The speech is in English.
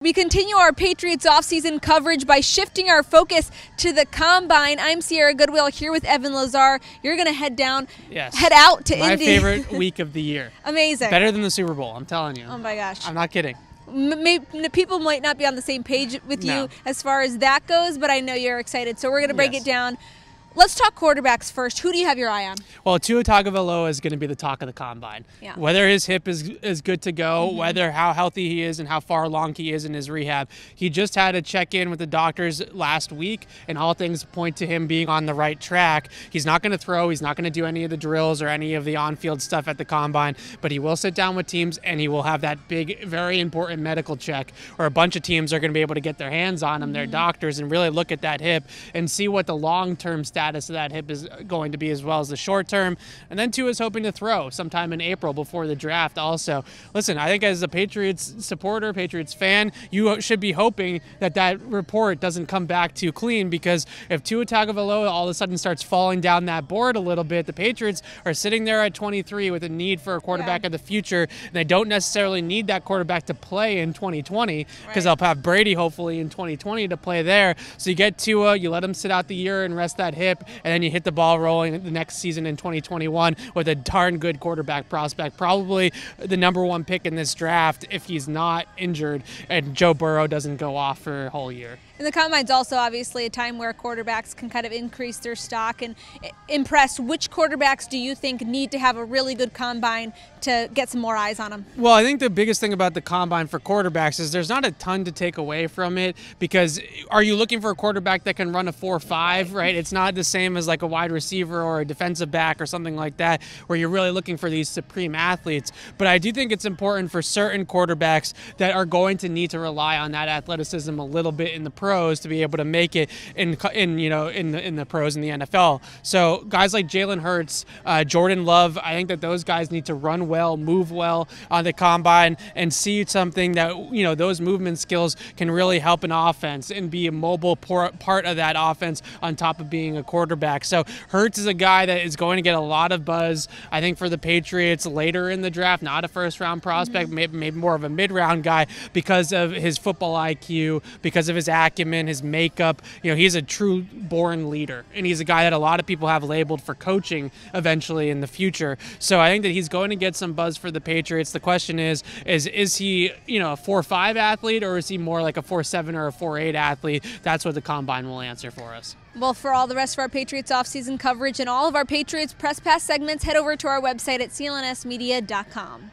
We continue our Patriots offseason coverage by shifting our focus to the combine. I'm Sierra Goodwill here with Evan Lazar. You're going to head down, Yes. head out to My Indy. favorite week of the year. Amazing. Better than the Super Bowl, I'm telling you. Oh my gosh. I'm not kidding. M- may- n- people might not be on the same page with No. you as far as that goes, but I know you're excited. So we're going to break Yes. it down. Let's talk quarterbacks first. Who do you have your eye on? Well, Tua Tagovailoa is going to be the talk of the combine. Yeah. Mm-hmm. Whether his hip is is good to go, whether how healthy he is and how far along he is in his rehab. He just had a check in with the doctors last week, and all things point to him being on the right track. He's not going to throw. He's not going to do any of the drills or any of the on-field stuff at the combine, but he will sit down with teams and he will have that big, very important medical check, where a bunch of teams are going to be able to get their hands on him, Mm-hmm. their doctors, and really look at that hip and see what the long-term status of that hip is going to be as well as the short term. And then Tua is hoping to throw sometime in April before the draft. Also, listen, I think as a Patriots supporter, Patriots fan, you should be hoping that that report doesn't come back too clean because if Tua Tagovailoa all of a sudden starts falling down that board a little bit, the Patriots are sitting there at 23 with a need for a quarterback Yeah. of the future, and they don't necessarily need that quarterback to play in 2020 because Right. they'll have Brady hopefully in 2020 to play there. So you get Tua, you let him sit out the year and rest that hip, and then you hit the ball rolling the next season in 2021 with a darn good quarterback prospect, probably the number one pick in this draft if he's not injured and Joe Burrow doesn't go off for a whole year. And the combine's also obviously a time where quarterbacks can kind of increase their stock and eh, impress. Which quarterbacks do you think need to have a really good combine to get some more eyes on them? Well, I think the biggest thing about the combine for quarterbacks is there's not a ton to take away from it because eh, are you looking for a quarterback that can run a 4 5, right? It's not the same as like a wide receiver or a defensive back or something like that where you're really looking for these supreme athletes. But I do think it's important for certain quarterbacks that are going to need to rely on that athleticism a little bit in the pros to be able to make it in, in you know, in the, in the pros in the NFL. So guys like Jalen Hurts, uh, Jordan Love, I think that those guys need to run well, move well on the combine, and see something that you know those movement skills can really help an offense and be a mobile part of that offense on top of being a quarterback. So Hurts is a guy that is going to get a lot of buzz. I think for the Patriots later in the draft, not a first round prospect, mm-hmm. maybe, maybe more of a mid round guy because of his football IQ, because of his acumen, his makeup. You know, he's a true born leader, and he's a guy that a lot of people have labeled for coaching eventually in the future. So I think that he's going to get some buzz for the Patriots. The question is, is is he you know a four five athlete or is he more like a four seven or a four eight athlete? That's what the combine will answer for us. Well, for all the rest of our Patriots offseason coverage and all of our Patriots Press Pass segments, head over to our website at clnsmedia.com.